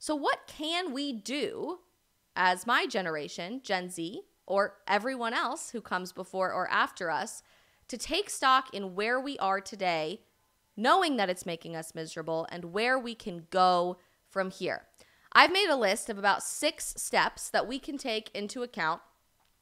So, what can we do as my generation, Gen Z, or everyone else who comes before or after us to take stock in where we are today, knowing that it's making us miserable, and where we can go from here? I've made a list of about six steps that we can take into account.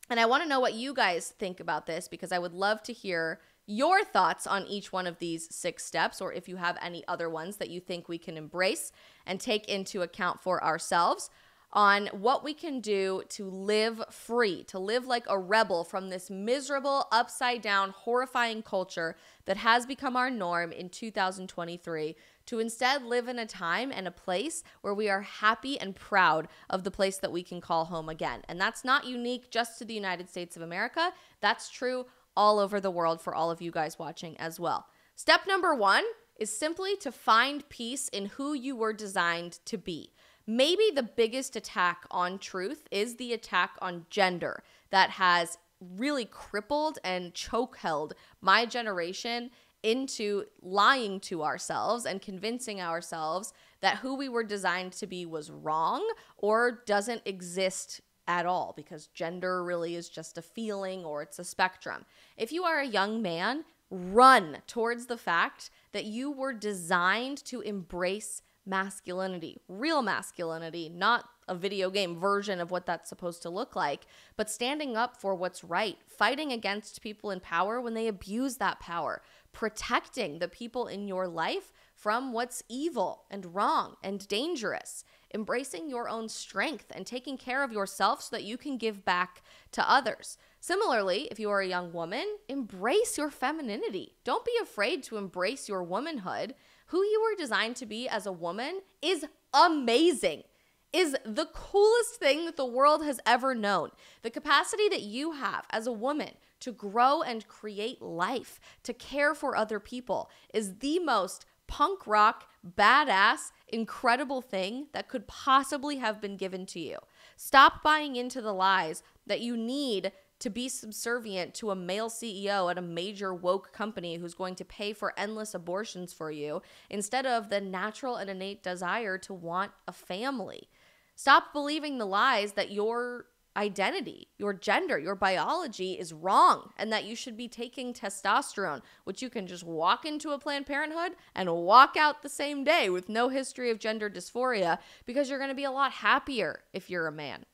And I want to know what you guys think about this because I would love to hear your thoughts on each one of these six steps, or if you have any other ones that you think we can embrace and take into account for ourselves on what we can do to live free, to live like a rebel from this miserable, upside down, horrifying culture that has become our norm in 2023, to instead live in a time and a place where we are happy and proud of the place that we can call home again. And that's not unique just to the United States of America, that's true all over the world for all of you guys watching as well. Step number one is simply to find peace in who you were designed to be. Maybe the biggest attack on truth is the attack on gender that has really crippled and choke held my generation into lying to ourselves and convincing ourselves that who we were designed to be was wrong or doesn't exist at all because gender really is just a feeling or it's a spectrum. If you are a young man, run towards the fact that you were designed to embrace masculinity, real masculinity, not a video game version of what that's supposed to look like, but standing up for what's right, fighting against people in power when they abuse that power, protecting the people in your life from what's evil and wrong and dangerous, embracing your own strength and taking care of yourself so that you can give back to others. Similarly, if you are a young woman, embrace your femininity. Don't be afraid to embrace your womanhood. Who you were designed to be as a woman is amazing is the coolest thing that the world has ever known. The capacity that you have as a woman to grow and create life, to care for other people, is the most punk rock, badass, incredible thing that could possibly have been given to you. Stop buying into the lies that you need to be subservient to a male CEO at a major woke company who's going to pay for endless abortions for you instead of the natural and innate desire to want a family. Stop believing the lies that your identity, your gender, your biology is wrong and that you should be taking testosterone, which you can just walk into a Planned Parenthood and walk out the same day with no history of gender dysphoria because you're going to be a lot happier if you're a man.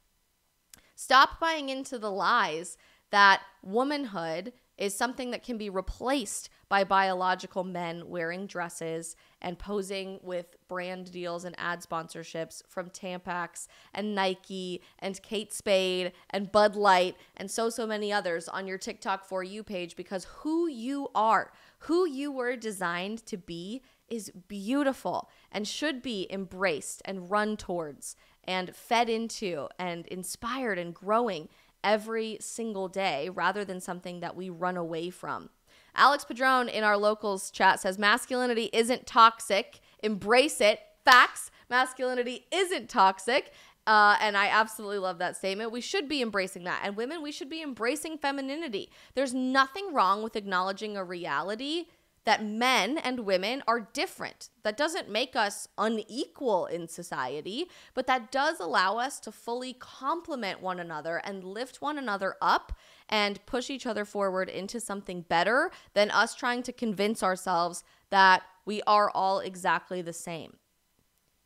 Stop buying into the lies that womanhood is something that can be replaced by biological men wearing dresses and posing with brand deals and ad sponsorships from Tampax and Nike and Kate Spade and Bud Light and so, so many others on your TikTok For You page because who you are, who you were designed to be, is beautiful and should be embraced and run towards and fed into and inspired and growing every single day rather than something that we run away from. Alex Padron in our locals chat says masculinity isn't toxic. Embrace it. Facts. Masculinity isn't toxic. Uh, and I absolutely love that statement. We should be embracing that. And women, we should be embracing femininity. There's nothing wrong with acknowledging a reality that men and women are different. That doesn't make us unequal in society, but that does allow us to fully complement one another and lift one another up and push each other forward into something better than us trying to convince ourselves that we are all exactly the same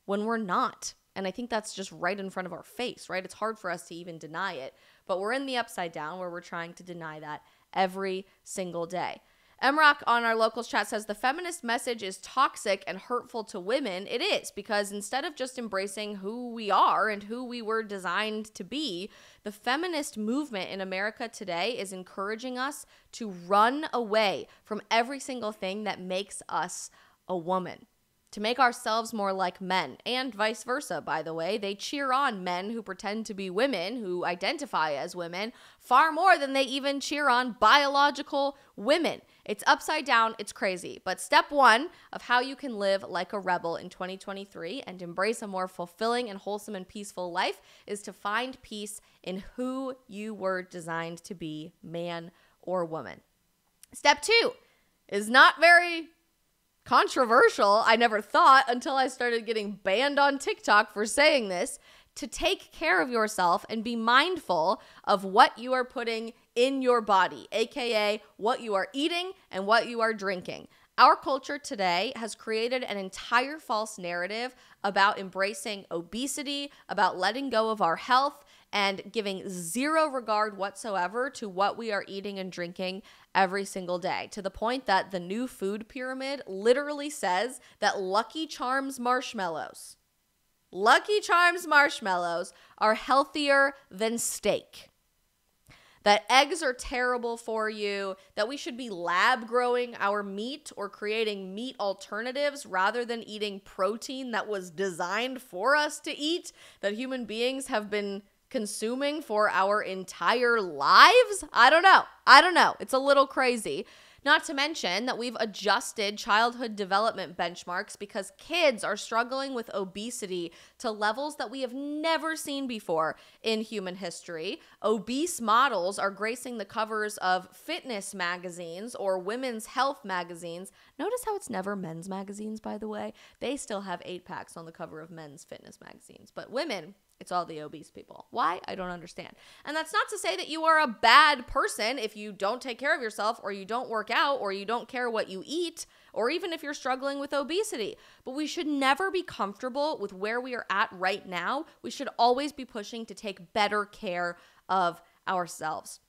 when we're not. And I think that's just right in front of our face, right? It's hard for us to even deny it, but we're in the upside down where we're trying to deny that every single day. Emrock on our locals chat says the feminist message is toxic and hurtful to women. It is because instead of just embracing who we are and who we were designed to be, the feminist movement in America today is encouraging us to run away from every single thing that makes us a woman to make ourselves more like men, and vice versa, by the way. They cheer on men who pretend to be women, who identify as women, far more than they even cheer on biological women. It's upside down, it's crazy. But step one of how you can live like a rebel in 2023 and embrace a more fulfilling and wholesome and peaceful life is to find peace in who you were designed to be, man or woman. Step two is not very controversial, I never thought until I started getting banned on TikTok for saying this, to take care of yourself and be mindful of what you are putting in your body, aka what you are eating and what you are drinking. Our culture today has created an entire false narrative about embracing obesity, about letting go of our health, and giving zero regard whatsoever to what we are eating and drinking every single day, to the point that the new food pyramid literally says that Lucky Charms marshmallows, Lucky Charms marshmallows are healthier than steak that eggs are terrible for you, that we should be lab growing our meat or creating meat alternatives rather than eating protein that was designed for us to eat, that human beings have been consuming for our entire lives? I don't know. I don't know. It's a little crazy. Not to mention that we've adjusted childhood development benchmarks because kids are struggling with obesity to levels that we have never seen before in human history. Obese models are gracing the covers of fitness magazines or women's health magazines. Notice how it's never men's magazines, by the way. They still have eight packs on the cover of men's fitness magazines, but women it's all the obese people. Why? I don't understand. And that's not to say that you are a bad person if you don't take care of yourself or you don't work out or you don't care what you eat or even if you're struggling with obesity. But we should never be comfortable with where we are at right now. We should always be pushing to take better care of ourselves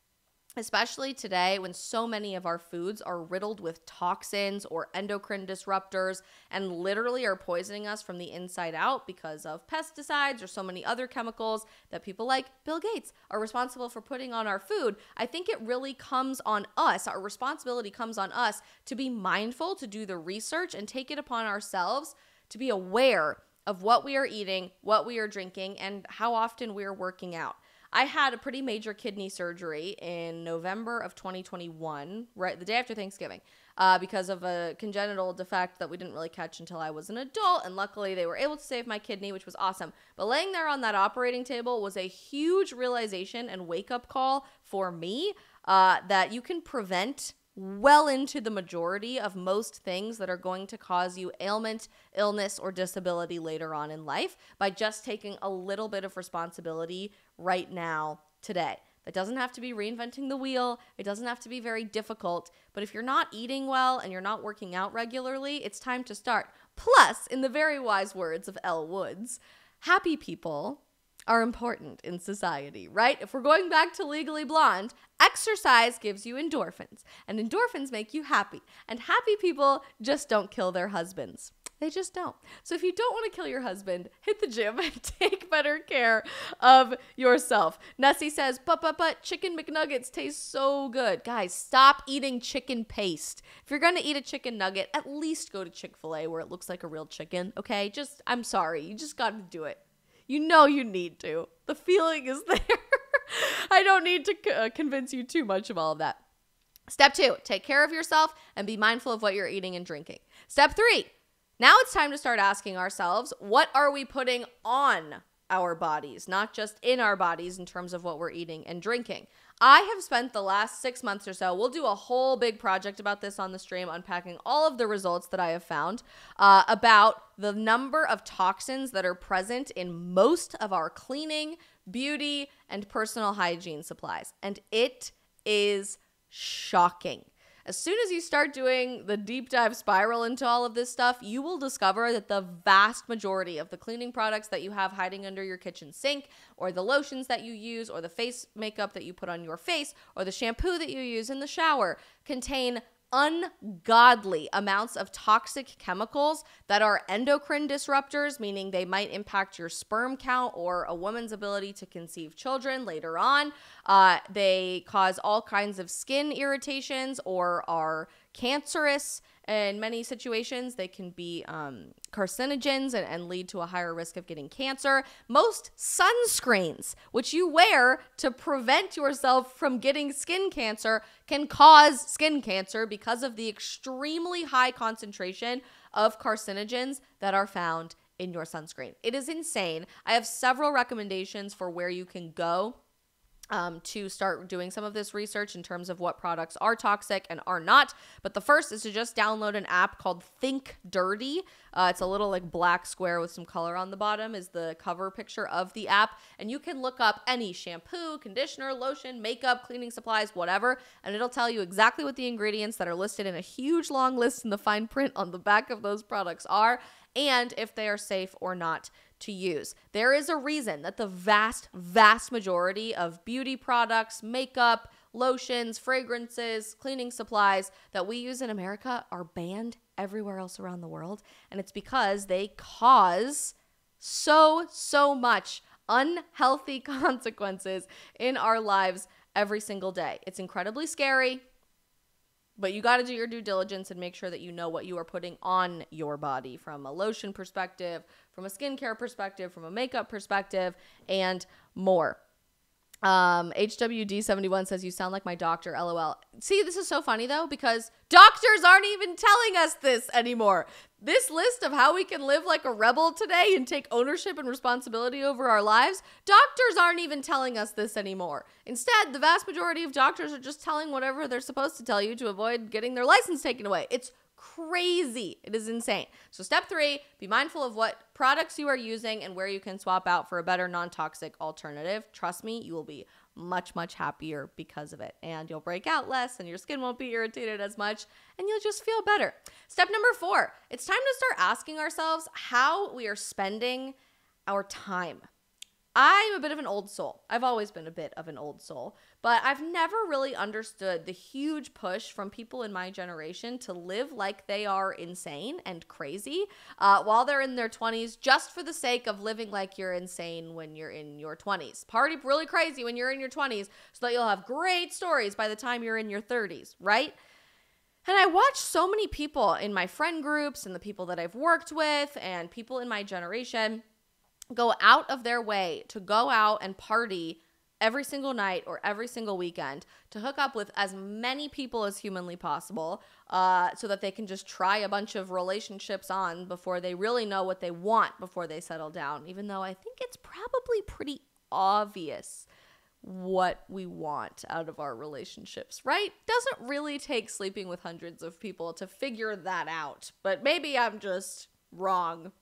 especially today when so many of our foods are riddled with toxins or endocrine disruptors and literally are poisoning us from the inside out because of pesticides or so many other chemicals that people like Bill Gates are responsible for putting on our food. I think it really comes on us. Our responsibility comes on us to be mindful, to do the research and take it upon ourselves to be aware of what we are eating, what we are drinking, and how often we are working out. I had a pretty major kidney surgery in November of 2021, right the day after Thanksgiving, uh, because of a congenital defect that we didn't really catch until I was an adult. And luckily, they were able to save my kidney, which was awesome. But laying there on that operating table was a huge realization and wake up call for me uh, that you can prevent well into the majority of most things that are going to cause you ailment, illness, or disability later on in life by just taking a little bit of responsibility right now, today. That doesn't have to be reinventing the wheel. It doesn't have to be very difficult. But if you're not eating well and you're not working out regularly, it's time to start. Plus, in the very wise words of Elle Woods, happy people are important in society, right? If we're going back to Legally Blonde, exercise gives you endorphins, and endorphins make you happy. And happy people just don't kill their husbands. They just don't. So if you don't want to kill your husband, hit the gym and take better care of yourself. Nessie says, but, but, but, chicken McNuggets taste so good. Guys, stop eating chicken paste. If you're going to eat a chicken nugget, at least go to Chick fil A where it looks like a real chicken, okay? Just, I'm sorry. You just got to do it. You know you need to. The feeling is there. I don't need to uh, convince you too much of all of that. Step two, take care of yourself and be mindful of what you're eating and drinking. Step three, now it's time to start asking ourselves what are we putting on our bodies, not just in our bodies in terms of what we're eating and drinking. I have spent the last six months or so, we'll do a whole big project about this on the stream, unpacking all of the results that I have found uh, about the number of toxins that are present in most of our cleaning, beauty, and personal hygiene supplies. And it is shocking. As soon as you start doing the deep dive spiral into all of this stuff, you will discover that the vast majority of the cleaning products that you have hiding under your kitchen sink, or the lotions that you use, or the face makeup that you put on your face, or the shampoo that you use in the shower contain ungodly amounts of toxic chemicals that are endocrine disruptors, meaning they might impact your sperm count or a woman's ability to conceive children later on. Uh, they cause all kinds of skin irritations or are cancerous in many situations, they can be um, carcinogens and, and lead to a higher risk of getting cancer. Most sunscreens, which you wear to prevent yourself from getting skin cancer, can cause skin cancer because of the extremely high concentration of carcinogens that are found in your sunscreen. It is insane. I have several recommendations for where you can go um, to start doing some of this research in terms of what products are toxic and are not. But the first is to just download an app called Think Dirty. Uh, it's a little like black square with some color on the bottom, is the cover picture of the app. And you can look up any shampoo, conditioner, lotion, makeup, cleaning supplies, whatever, and it'll tell you exactly what the ingredients that are listed in a huge long list in the fine print on the back of those products are and if they are safe or not to use. There is a reason that the vast, vast majority of beauty products, makeup, lotions, fragrances, cleaning supplies that we use in America are banned everywhere else around the world. And it's because they cause so, so much unhealthy consequences in our lives every single day. It's incredibly scary. But you got to do your due diligence and make sure that you know what you are putting on your body from a lotion perspective, from a skincare perspective, from a makeup perspective, and more. Um, HWD71 says, You sound like my doctor, lol. See, this is so funny though, because doctors aren't even telling us this anymore. This list of how we can live like a rebel today and take ownership and responsibility over our lives, doctors aren't even telling us this anymore. Instead, the vast majority of doctors are just telling whatever they're supposed to tell you to avoid getting their license taken away. It's crazy. It is insane. So, step three be mindful of what products you are using and where you can swap out for a better non toxic alternative. Trust me, you will be much, much happier because of it. And you'll break out less, and your skin won't be irritated as much, and you'll just feel better. Step number four it's time to start asking ourselves how we are spending our time. I'm a bit of an old soul. I've always been a bit of an old soul, but I've never really understood the huge push from people in my generation to live like they are insane and crazy uh, while they're in their 20s, just for the sake of living like you're insane when you're in your 20s. Party really crazy when you're in your 20s so that you'll have great stories by the time you're in your 30s, right? And I watch so many people in my friend groups and the people that I've worked with and people in my generation go out of their way to go out and party every single night or every single weekend to hook up with as many people as humanly possible uh, so that they can just try a bunch of relationships on before they really know what they want before they settle down. Even though I think it's probably pretty obvious what we want out of our relationships, right? Doesn't really take sleeping with hundreds of people to figure that out, but maybe I'm just wrong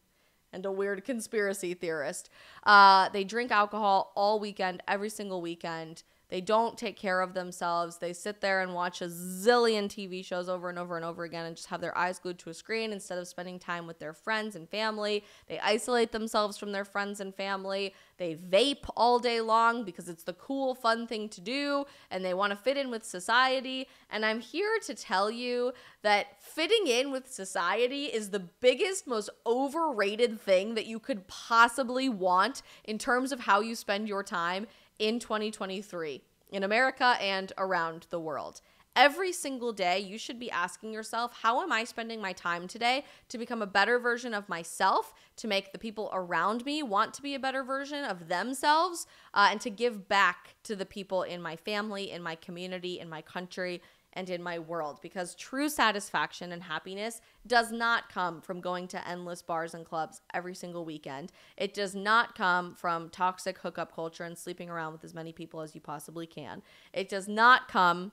and a weird conspiracy theorist. Uh, they drink alcohol all weekend, every single weekend. They don't take care of themselves. They sit there and watch a zillion TV shows over and over and over again and just have their eyes glued to a screen instead of spending time with their friends and family. They isolate themselves from their friends and family. They vape all day long because it's the cool, fun thing to do and they want to fit in with society. And I'm here to tell you that fitting in with society is the biggest, most overrated thing that you could possibly want in terms of how you spend your time in 2023 in America and around the world. Every single day, you should be asking yourself, how am I spending my time today to become a better version of myself, to make the people around me want to be a better version of themselves, uh, and to give back to the people in my family, in my community, in my country, and in my world because true satisfaction and happiness does not come from going to endless bars and clubs every single weekend. It does not come from toxic hookup culture and sleeping around with as many people as you possibly can. It does not come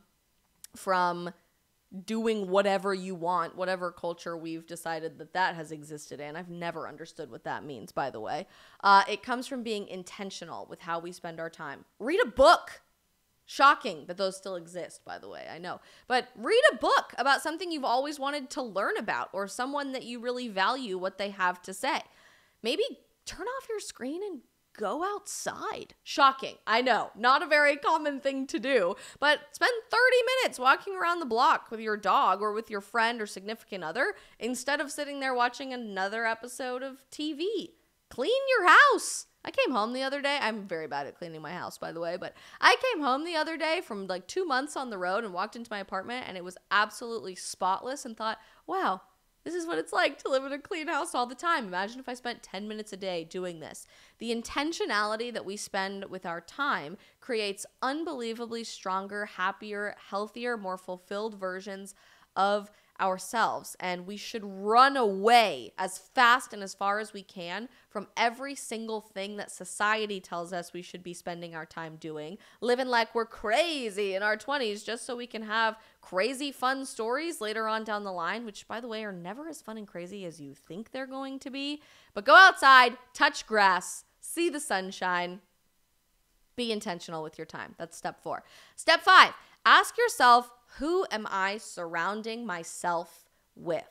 from doing whatever you want, whatever culture we've decided that that has existed in. I've never understood what that means, by the way. Uh, it comes from being intentional with how we spend our time. Read a book. Shocking that those still exist, by the way, I know. But read a book about something you've always wanted to learn about or someone that you really value what they have to say. Maybe turn off your screen and go outside. Shocking. I know. Not a very common thing to do, but spend 30 minutes walking around the block with your dog or with your friend or significant other instead of sitting there watching another episode of TV. Clean your house. I came home the other day. I'm very bad at cleaning my house, by the way, but I came home the other day from like two months on the road and walked into my apartment and it was absolutely spotless and thought, wow, this is what it's like to live in a clean house all the time. Imagine if I spent 10 minutes a day doing this. The intentionality that we spend with our time creates unbelievably stronger, happier, healthier, more fulfilled versions of ourselves and we should run away as fast and as far as we can from every single thing that society tells us we should be spending our time doing, living like we're crazy in our 20s just so we can have crazy fun stories later on down the line, which by the way are never as fun and crazy as you think they're going to be. But go outside, touch grass, see the sunshine, be intentional with your time. That's step 4. Step 5, ask yourself who am I surrounding myself with?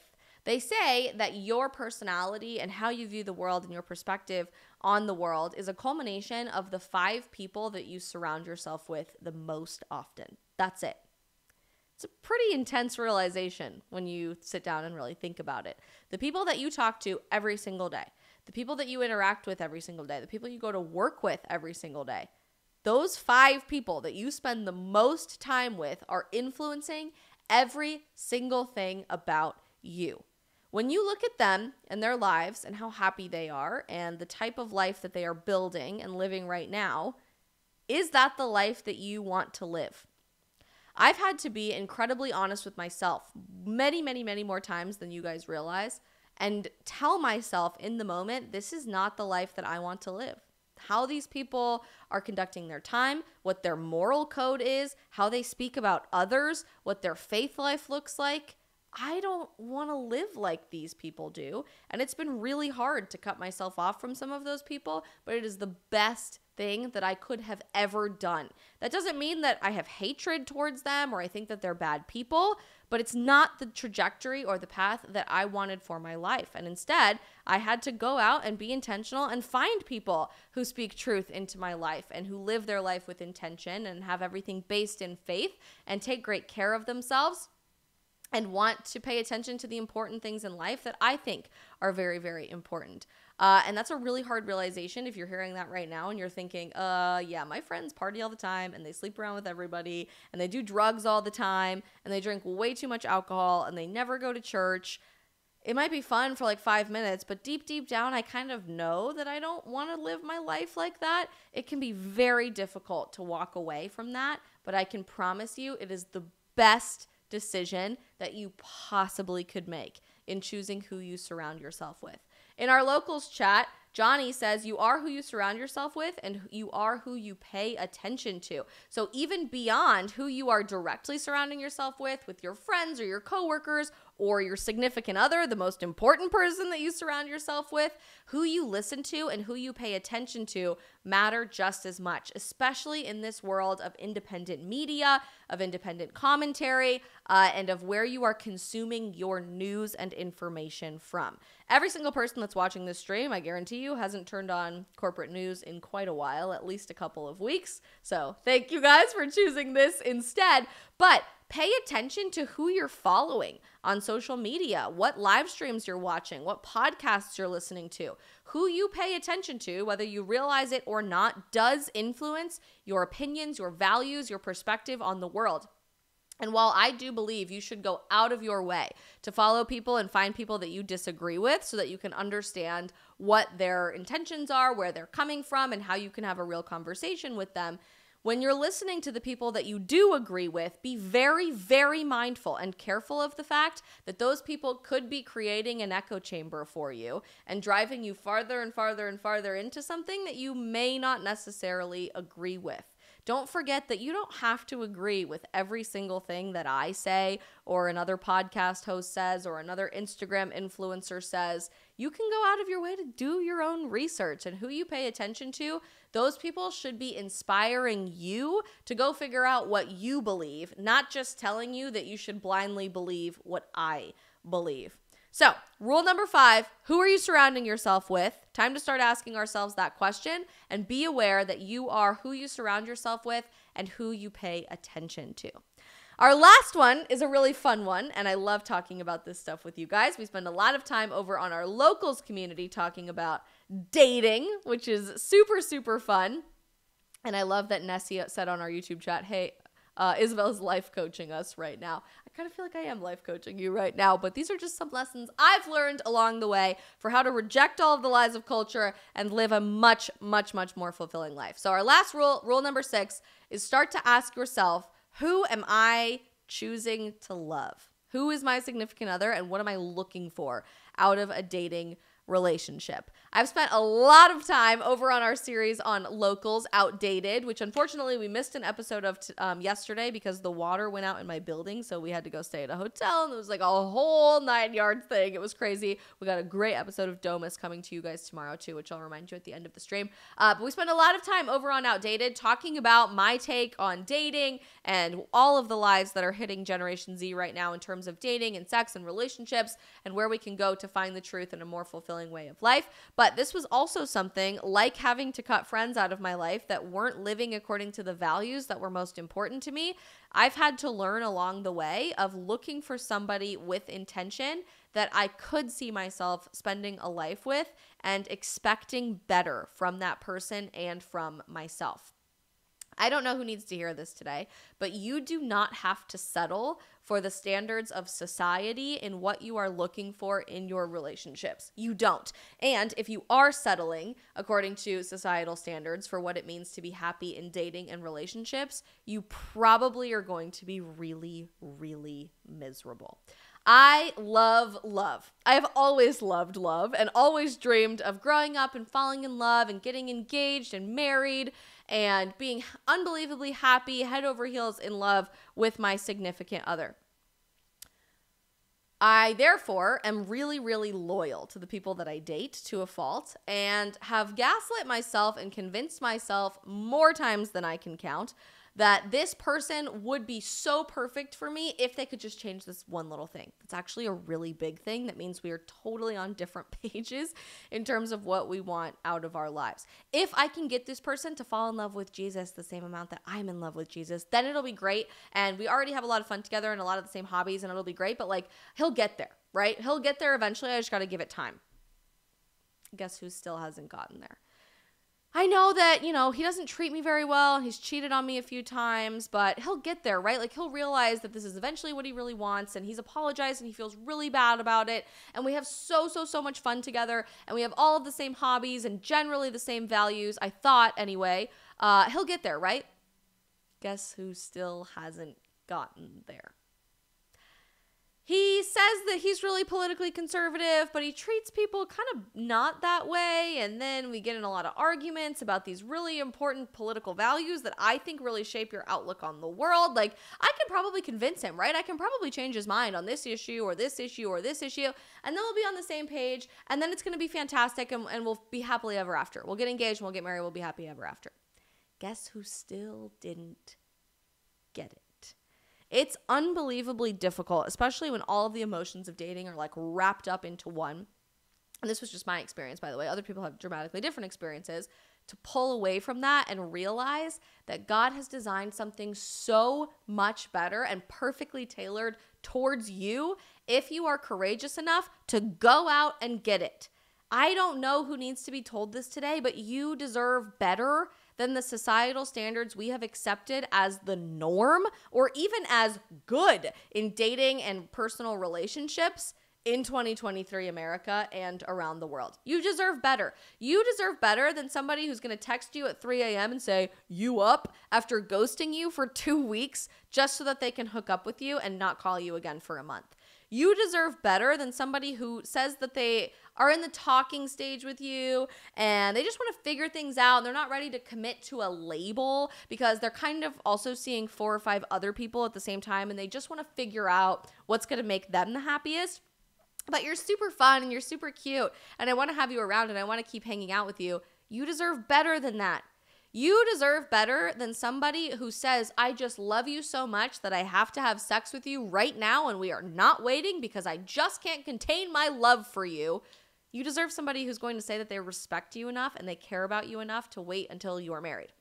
They say that your personality and how you view the world and your perspective on the world is a culmination of the five people that you surround yourself with the most often. That's it. It's a pretty intense realization when you sit down and really think about it. The people that you talk to every single day, the people that you interact with every single day, the people you go to work with every single day, those five people that you spend the most time with are influencing every single thing about you. When you look at them and their lives and how happy they are and the type of life that they are building and living right now, is that the life that you want to live? I've had to be incredibly honest with myself many, many, many more times than you guys realize and tell myself in the moment, this is not the life that I want to live how these people are conducting their time, what their moral code is, how they speak about others, what their faith life looks like. I don't want to live like these people do. And it's been really hard to cut myself off from some of those people, but it is the best thing that I could have ever done. That doesn't mean that I have hatred towards them or I think that they're bad people, but it's not the trajectory or the path that I wanted for my life. And instead, I had to go out and be intentional and find people who speak truth into my life and who live their life with intention and have everything based in faith and take great care of themselves and want to pay attention to the important things in life that I think are very, very important. Uh, and that's a really hard realization if you're hearing that right now and you're thinking, uh, yeah, my friends party all the time and they sleep around with everybody and they do drugs all the time and they drink way too much alcohol and they never go to church. It might be fun for like five minutes, but deep, deep down, I kind of know that I don't want to live my life like that. It can be very difficult to walk away from that, but I can promise you it is the best decision that you possibly could make in choosing who you surround yourself with. In our locals chat, Johnny says you are who you surround yourself with and you are who you pay attention to. So even beyond who you are directly surrounding yourself with with your friends or your coworkers or your significant other, the most important person that you surround yourself with, who you listen to and who you pay attention to matter just as much, especially in this world of independent media, of independent commentary, uh, and of where you are consuming your news and information from. Every single person that's watching this stream, I guarantee hasn't turned on corporate news in quite a while, at least a couple of weeks. So thank you guys for choosing this instead. But pay attention to who you're following on social media, what live streams you're watching, what podcasts you're listening to. Who you pay attention to, whether you realize it or not, does influence your opinions, your values, your perspective on the world. And while I do believe you should go out of your way to follow people and find people that you disagree with so that you can understand what their intentions are, where they're coming from, and how you can have a real conversation with them, when you're listening to the people that you do agree with, be very, very mindful and careful of the fact that those people could be creating an echo chamber for you and driving you farther and farther and farther into something that you may not necessarily agree with. Don't forget that you don't have to agree with every single thing that I say, or another podcast host says, or another Instagram influencer says. You can go out of your way to do your own research, and who you pay attention to, those people should be inspiring you to go figure out what you believe, not just telling you that you should blindly believe what I believe. So, rule number five who are you surrounding yourself with? Time to start asking ourselves that question and be aware that you are who you surround yourself with and who you pay attention to. Our last one is a really fun one, and I love talking about this stuff with you guys. We spend a lot of time over on our locals community talking about dating, which is super, super fun. And I love that Nessie said on our YouTube chat, hey, uh, Isabel's life coaching us right now I kind of feel like I am life coaching you right now, but these are just some lessons I've learned along the way for how to reject all of the lies of culture and live a much, much, much more fulfilling life. So, our last rule, rule number six, is start to ask yourself who am I choosing to love? Who is my significant other and what am I looking for out of a dating relationship. I've spent a lot of time over on our series on locals outdated, which unfortunately we missed an episode of um, yesterday because the water went out in my building. So we had to go stay at a hotel and it was like a whole nine yards thing. It was crazy. We got a great episode of Domus coming to you guys tomorrow too, which I'll remind you at the end of the stream. Uh, but we spent a lot of time over on outdated talking about my take on dating and all of the lies that are hitting Generation Z right now in terms of dating and sex and relationships and where we can go to find the truth in a more fulfilling fulfilling way of life. But this was also something like having to cut friends out of my life that weren't living according to the values that were most important to me. I've had to learn along the way of looking for somebody with intention that I could see myself spending a life with and expecting better from that person and from myself. I don't know who needs to hear this today, but you do not have to settle for the standards of society in what you are looking for in your relationships. You don't. And if you are settling according to societal standards for what it means to be happy in dating and relationships, you probably are going to be really, really miserable. I love love. I have always loved love and always dreamed of growing up and falling in love and getting engaged and married and being unbelievably happy, head over heels in love with my significant other. I therefore am really, really loyal to the people that I date to a fault and have gaslit myself and convinced myself more times than I can count that this person would be so perfect for me if they could just change this one little thing. It's actually a really big thing that means we are totally on different pages in terms of what we want out of our lives. If I can get this person to fall in love with Jesus the same amount that I'm in love with Jesus, then it'll be great. And we already have a lot of fun together and a lot of the same hobbies, and it'll be great. But like, he'll get there, right? He'll get there eventually. I just got to give it time. Guess who still hasn't gotten there? I know that, you know, he doesn't treat me very well. He's cheated on me a few times, but he'll get there, right? Like he'll realize that this is eventually what he really wants and he's apologized and he feels really bad about it. And we have so, so, so much fun together and we have all of the same hobbies and generally the same values. I thought, anyway. Uh, he'll get there, right? Guess who still hasn't gotten there? He says that he's really politically conservative, but he treats people kind of not that way. And then we get in a lot of arguments about these really important political values that I think really shape your outlook on the world. Like, I can probably convince him, right? I can probably change his mind on this issue or this issue or this issue. And then we'll be on the same page. And then it's going to be fantastic and, and we'll be happily ever after. We'll get engaged and we'll get married. We'll be happy ever after. Guess who still didn't get it? It's unbelievably difficult, especially when all of the emotions of dating are like wrapped up into one. And this was just my experience, by the way. Other people have dramatically different experiences. To pull away from that and realize that God has designed something so much better and perfectly tailored towards you if you are courageous enough to go out and get it. I don't know who needs to be told this today, but you deserve better than the societal standards we have accepted as the norm or even as good in dating and personal relationships in 2023 America and around the world. You deserve better. You deserve better than somebody who's going to text you at 3 a.m. and say, You up after ghosting you for two weeks just so that they can hook up with you and not call you again for a month. You deserve better than somebody who says that they are in the talking stage with you and they just want to figure things out they're not ready to commit to a label because they're kind of also seeing four or five other people at the same time and they just want to figure out what's going to make them the happiest but you're super fun and you're super cute and I want to have you around and I want to keep hanging out with you. You deserve better than that. You deserve better than somebody who says, I just love you so much that I have to have sex with you right now and we are not waiting because I just can't contain my love for you. You deserve somebody who's going to say that they respect you enough and they care about you enough to wait until you are married.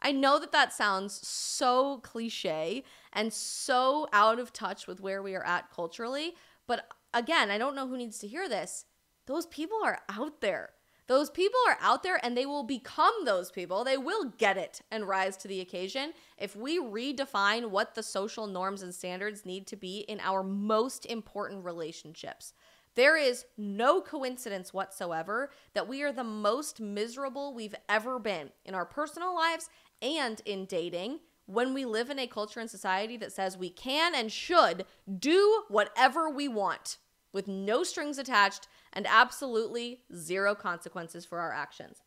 I know that that sounds so cliche and so out of touch with where we are at culturally, but again, I don't know who needs to hear this. Those people are out there. Those people are out there and they will become those people. They will get it and rise to the occasion if we redefine what the social norms and standards need to be in our most important relationships. There is no coincidence whatsoever that we are the most miserable we've ever been in our personal lives and in dating when we live in a culture and society that says we can and should do whatever we want with no strings attached and absolutely zero consequences for our actions.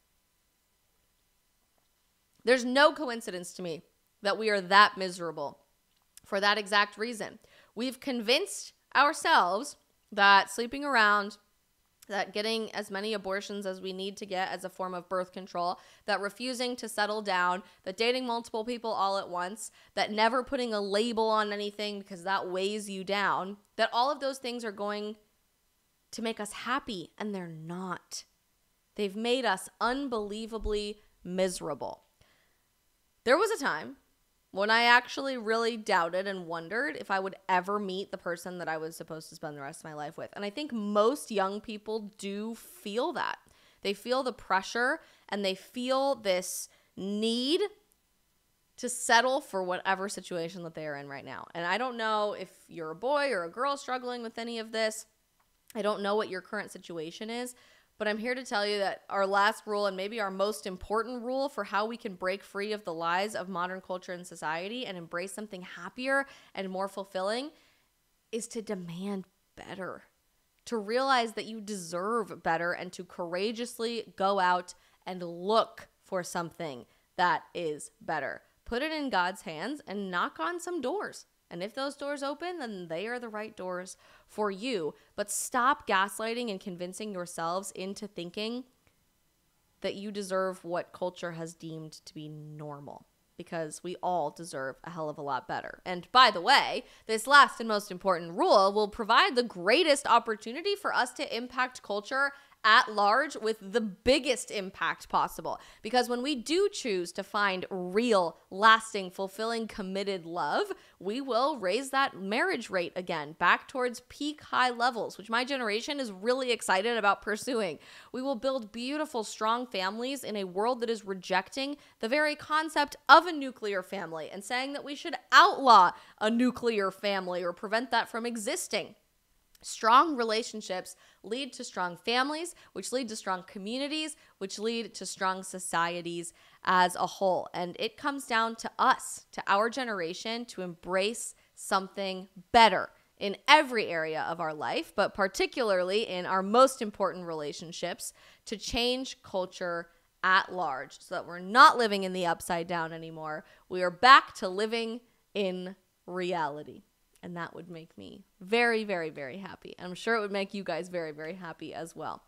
There's no coincidence to me that we are that miserable for that exact reason. We've convinced ourselves that sleeping around, that getting as many abortions as we need to get as a form of birth control, that refusing to settle down, that dating multiple people all at once, that never putting a label on anything because that weighs you down, that all of those things are going to make us happy, and they're not. They've made us unbelievably miserable. There was a time when I actually really doubted and wondered if I would ever meet the person that I was supposed to spend the rest of my life with. And I think most young people do feel that. They feel the pressure and they feel this need to settle for whatever situation that they are in right now. And I don't know if you're a boy or a girl struggling with any of this. I don't know what your current situation is, but I'm here to tell you that our last rule, and maybe our most important rule for how we can break free of the lies of modern culture and society and embrace something happier and more fulfilling, is to demand better. To realize that you deserve better and to courageously go out and look for something that is better. Put it in God's hands and knock on some doors. And if those doors open, then they are the right doors for you. But stop gaslighting and convincing yourselves into thinking that you deserve what culture has deemed to be normal because we all deserve a hell of a lot better. And by the way, this last and most important rule will provide the greatest opportunity for us to impact culture at large with the biggest impact possible. Because when we do choose to find real, lasting, fulfilling, committed love, we will raise that marriage rate again back towards peak high levels, which my generation is really excited about pursuing. We will build beautiful, strong families in a world that is rejecting the very concept of a nuclear family and saying that we should outlaw a nuclear family or prevent that from existing. Strong relationships lead to strong families, which lead to strong communities, which lead to strong societies as a whole. And it comes down to us, to our generation, to embrace something better in every area of our life, but particularly in our most important relationships, to change culture at large so that we're not living in the upside down anymore. We are back to living in reality. And that would make me very, very, very happy. I'm sure it would make you guys very, very happy as well.